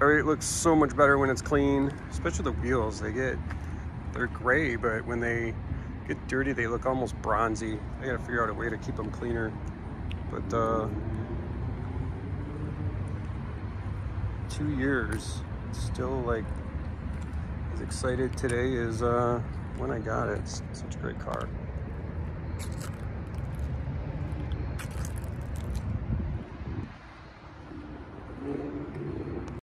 it looks so much better when it's clean, especially the wheels. They get, they're gray, but when they get dirty, they look almost bronzy. I gotta figure out a way to keep them cleaner. But uh, two years, still like as excited today as uh, when I got it. It's such a great car.